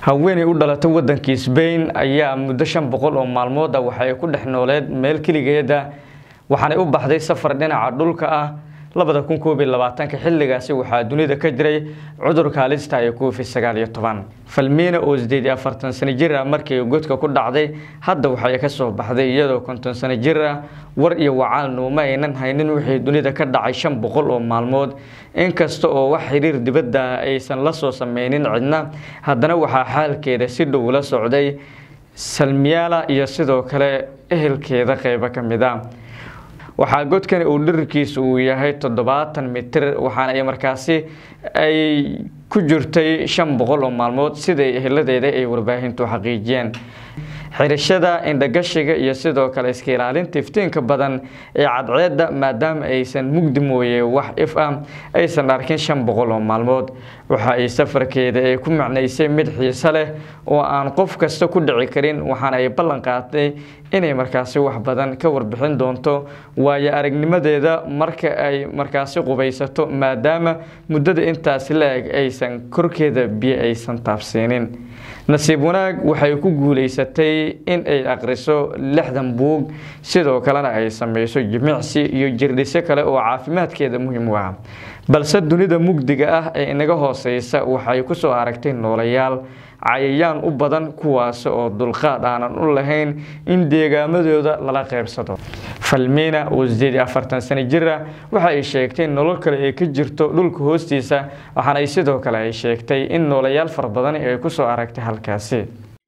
haweeney u dhalatay waddankii sbain ayaa muddo shan boqol oo maalmood ah waxay ku dhex nooleed meel keligeeda waxaanay u baxday safar dhinaca dhulka ah labada kun koob iyo labaatanka xilligaasi waxaa dunida ka jiray cudurka halista ee covid sagaal iyo toban. Falmiina oo sideed iyo afartan sano jir ah markii godka ku dhacday hadda waxay ka soo baxday iyadoo konton sano jir ah war iyo wacaal nuuma aynan haynin wixii dunida ka dhacay shan boqol oo maalmood. Inkasta oo wax xiriir dibadda aysan la soo sameynin cidna haddana waxaa xaalkeeda si dhow la socday. Salmiyaala iyo sidoo kale ehelkeeda qeybo ka mid a waxaa godkani uu dhirirkiisu uu yahay toddobaatan mitir waxaana ay markaasi ay ku jirtay shan boqol oo maalmood siday eheladeeda ay warbaahintu xaqiijiyeen xirashada indhagashiga iyo sidoo kale iska ilaalinta iftiinka badan ee cadceedda maadaama aysan mugdi mooye wax if ah aysan arkin shan boqol oo maalmood. Waxa ay safarkeeda ay ku macnaysay mid xiise leh oo aan qof kasta ku dhici karin waxaana ay ballan qaatay inay markaasi wax badan ka warbixin doonto waayo aragnimadeeda marka ay markaasi qubaysato maadaama muddada intaasi la-eg aysan korkeeda biyo aysan taabsiinin nasiib wanaag waxay ku guulaysatay in ay aqriso lixdan buug sidoo kalena ay sameyso jimicsi iyo jirdhisyo kale oo caafimaadkeeda muhiim u ah. Balse dunida mugdiga ah ee inaga hooseysa waxay ku soo aragtay noolayaal cayayaan u badan kuwaas oo dulqaad aanan u lahayn in deegaamadooda lala qeybsado falmiina oo sideed iyo afartan sano jir ah waxa ay sheegtay nolol kale ay ka jirto dhulka hoostiisa waxaana ay sidoo kale ay sheegtay in noolayaal fara badan ay ku soo aragtay markaasi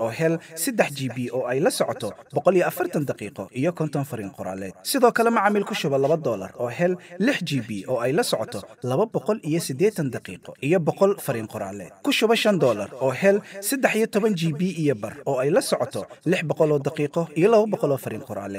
oo hel saddex g b oo ay la socoto boqol iyo afartan daqiiqo iyo konton fariin qoraaleed. Sidoo kale macaamiil ku shuba laba dolar oo hel lix g b oo ay la socoto laba boqol iyo siddeetan daqiiqo iyo boqol fariin qoraaleed. Ku shuba shan dolar oo hel saddex iyo toban g b iyo bar oo ay la socoto lix boqol oo daqiiqo iyo laba boqol oo fariin qoraaleed